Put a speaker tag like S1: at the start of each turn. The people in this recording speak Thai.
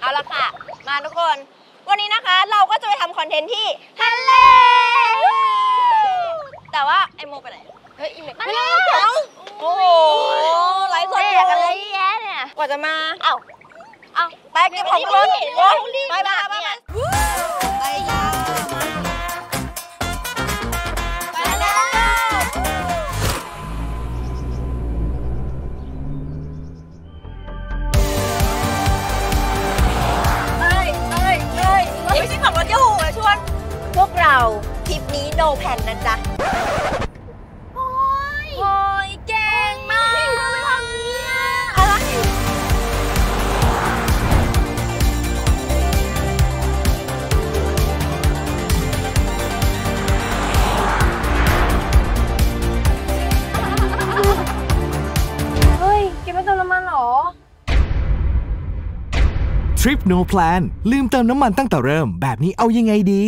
S1: เอาละค่ะ มาทุกคน วันนี้นะคะเราก็จะไปทำคอนเทนต์ที่ทะเล แต่ว่าไอโมไปไหน เฮ้ยอีเมก
S2: มา
S1: ไม่
S2: แล้
S1: ได้
S2: ว
S1: โอ้โหไลฟ์สด
S2: แจ
S1: แจ
S2: ก
S1: ก
S2: อะ
S1: อะไรไร
S2: แยะเนี่ย
S1: กว่าจะมา
S2: เอ้า
S1: เอาไปเก็บของรถ
S2: รีบๆ
S1: โอ๊ย
S2: รีบๆ
S1: ไปไปไป
S2: เนี่ย
S1: ไป เราทริปนี้ no plan นะจ๊ะ
S2: โอ้ย
S1: โอ้ยเก่งมาก
S2: พี่ทำไมทำเนี่ย
S1: อะไรเฮ้ยกินไม่เติมน้ำมันเหรอ
S3: ทริป No Plan ลืมเติมน้ำมันตั้งแต่เริ่ม แบบนี้เอายังไงดี